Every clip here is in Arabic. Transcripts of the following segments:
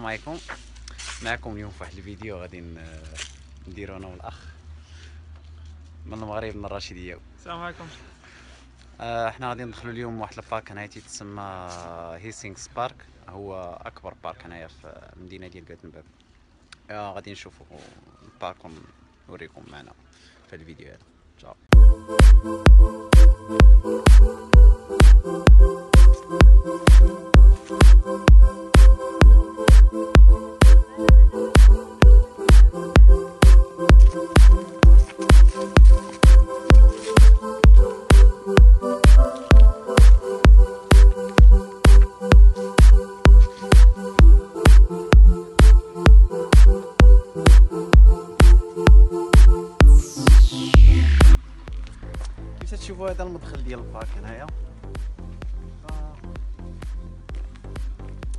السلام عليكم. معكم اليوم في واحد الفيديو غادي نديرو أنا والاخ من المغرب من الرشيديه السلام عليكم. آه، حنا غادي ندخلو اليوم واحد البارك هنايا تيتسمى هيسينغز بارك. هو أكبر بارك هنايا في المدينة ديال جاتنبرغ آه، غادي نشوفو البارك ونوريكم معنا في الفيديو هذا. تشاو. كيف المدخل ديال ال parc هنايا.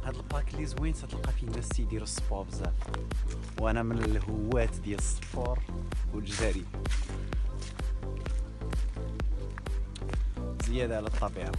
هاد ال parc اللي زوين تلقى فيه الناس تيديروا ال sport بزاف وأنا من الهواة ديال ال sport والجري زيادة على الطبيعة.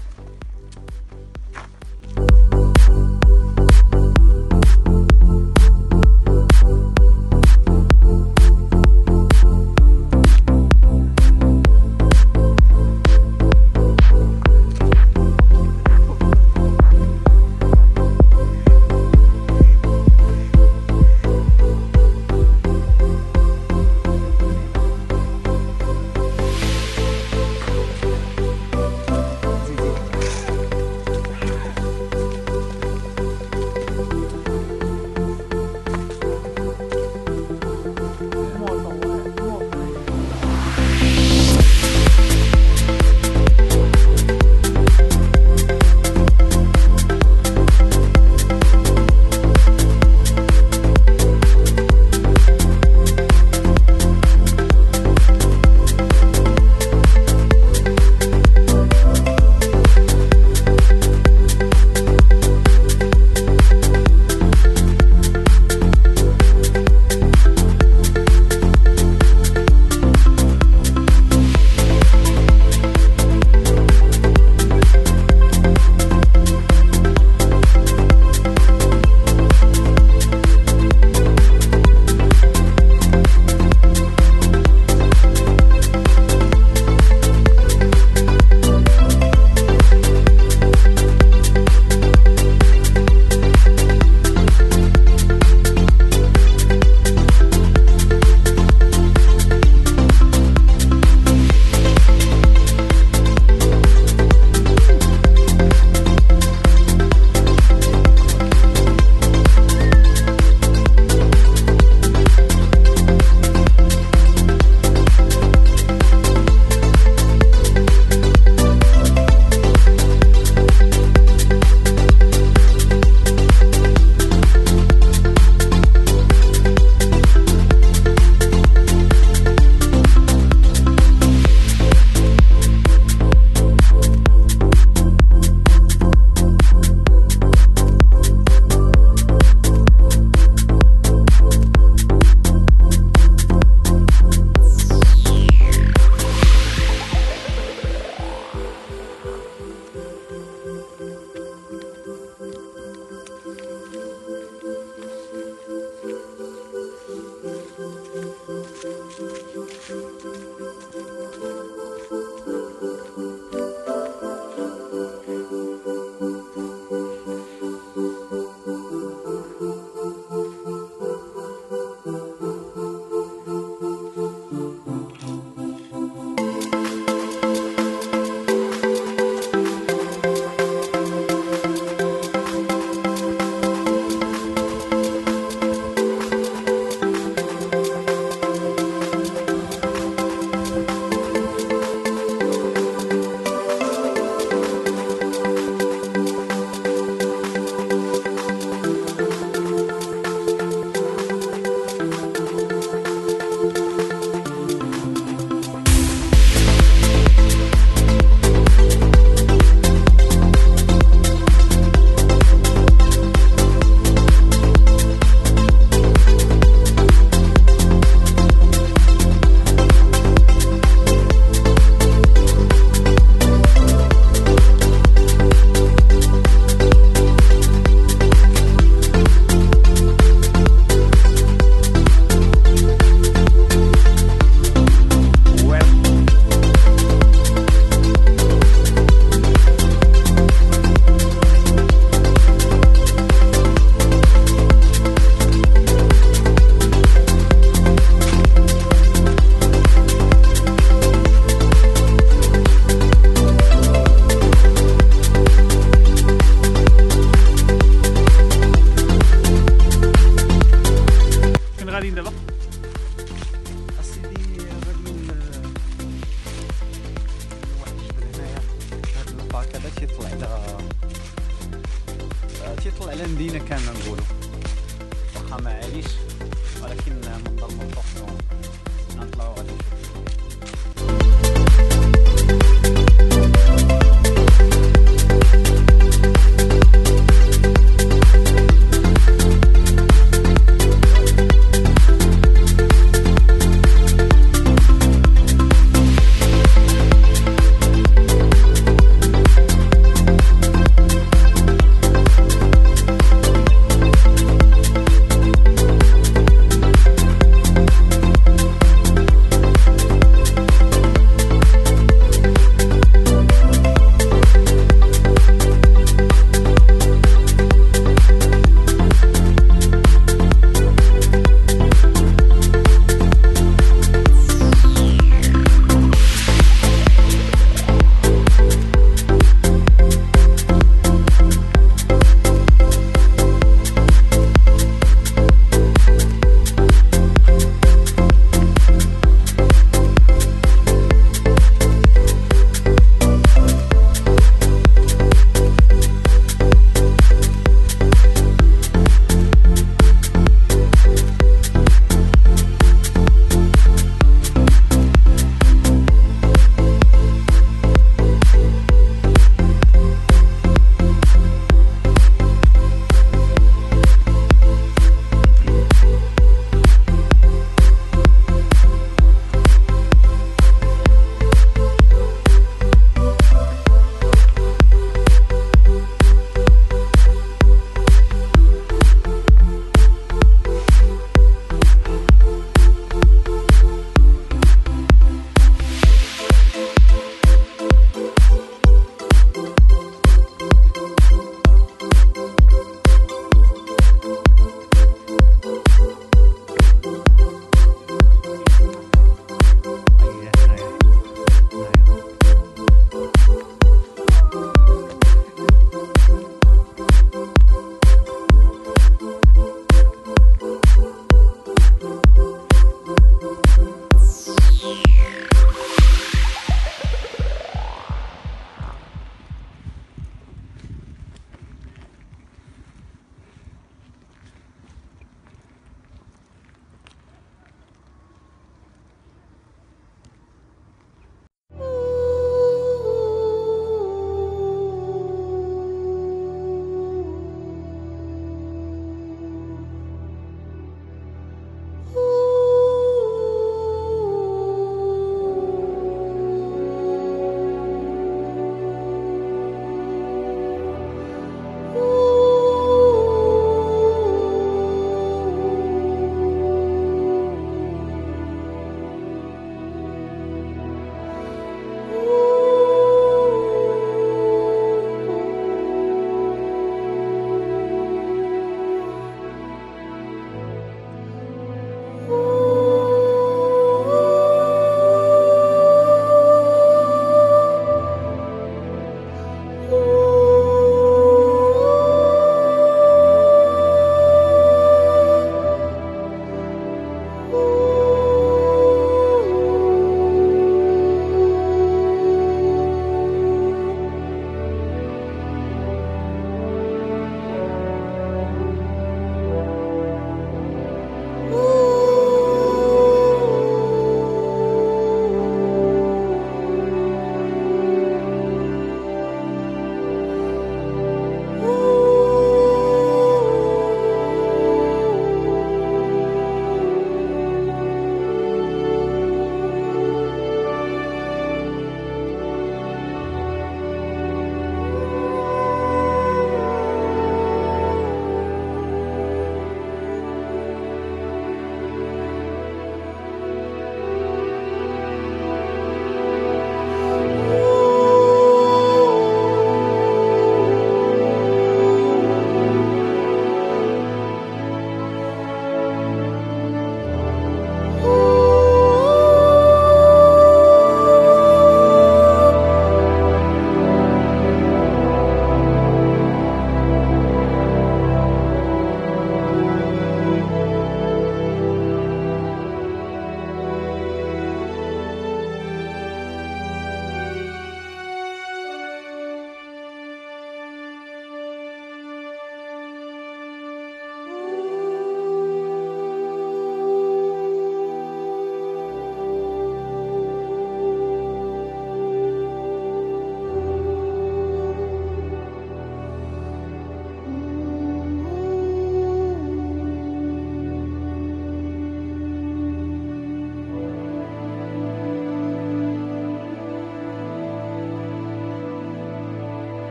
تيطلع على المدينة كاملة نقولوا. واخا ما عليش ولكن منظر من فوق نطلعوا غادي نشوفوا.